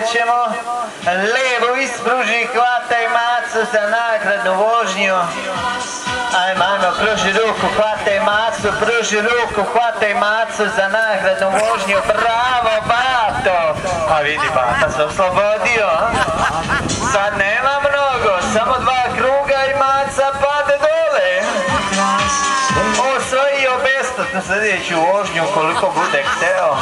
krećemo, levo ispruži, hvataj macu za nagradnu vožnju. Ajmo, ajmo, pruži ruku, hvataj macu, pruži ruku, hvataj macu za nagradnu vožnju. Bravo, Bato! A vidi, Bata se oslobodio. Sad nema mnogo, samo dva kruga i maca pade dole. Osvojio besplatno sljedeću vožnju koliko bude hteo.